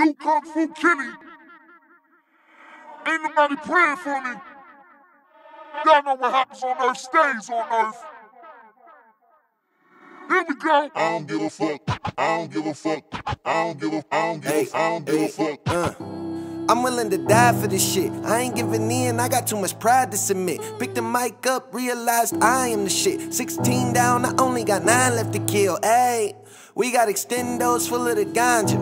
New Kung Fu Kenny. Ain't nobody praying for me. Y'all know what happens on earth stays on earth. Here we go. I don't give a fuck. I don't give a fuck. I don't give a. I don't give a. I don't give a fuck. Uh. I'm willing to die for this shit. I ain't giving in, I got too much pride to submit. Pick the mic up, realized I am the shit. 16 down, I only got 9 left to kill. Ayy, we got extendos full of the ganja.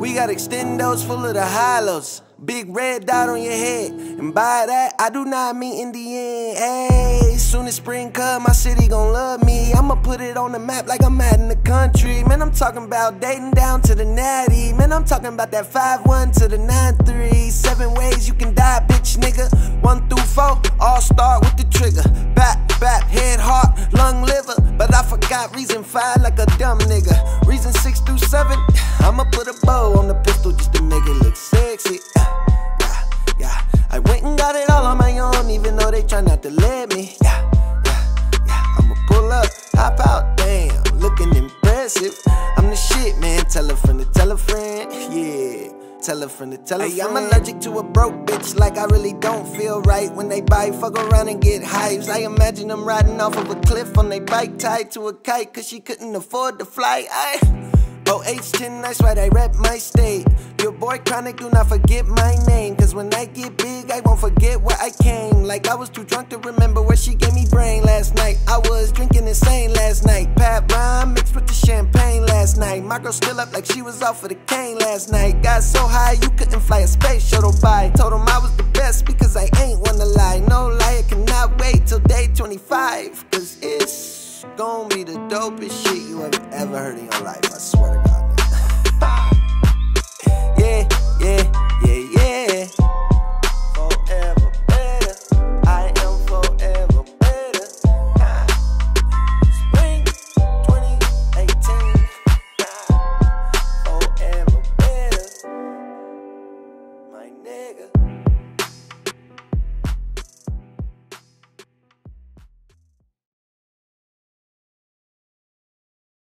We got extendos full of the hollows. Big red dot on your head. And by that, I do not mean Indian. Hey, soon as spring come, my city gon' love me. I'ma put it on the map like I'm mad in the country. Man, I'm talking about dating down to the natty. Man, I'm talking about that 5-1 to the 9-3. Seven ways you can die, bitch, nigga. One through four, all start with the trigger. Back, back, head, heart, lung, liver. But I forgot reason five like a dumb nigga. Reason I went and got it all on my own, even though they try not to let me. Yeah, yeah, yeah. I'ma pull up, hop out, damn, looking impressive. I'm the shit, man. Tell a friend to tell a friend, yeah. Tell a friend to tell a hey, friend. I'm allergic to a broke bitch, like I really don't feel right when they bite. Fuck around and get hypes. I imagine them riding off of a cliff on their bike tied to a kite, cause she couldn't afford to fly. Oh, I Oh, H10, that's right, I rep my state. Chronic, do not forget my name. Cause when I get big, I won't forget where I came. Like I was too drunk to remember where she gave me brain last night. I was drinking insane last night. Pat Rhyme mixed with the champagne last night. My girl still up like she was off of the cane last night. Got so high, you couldn't fly a space shuttle by. Told him I was the best because I ain't wanna lie. No lie, I cannot wait till day 25. Cause it's gonna be the dopest shit you ever, ever heard in your life, I swear to God. nigga.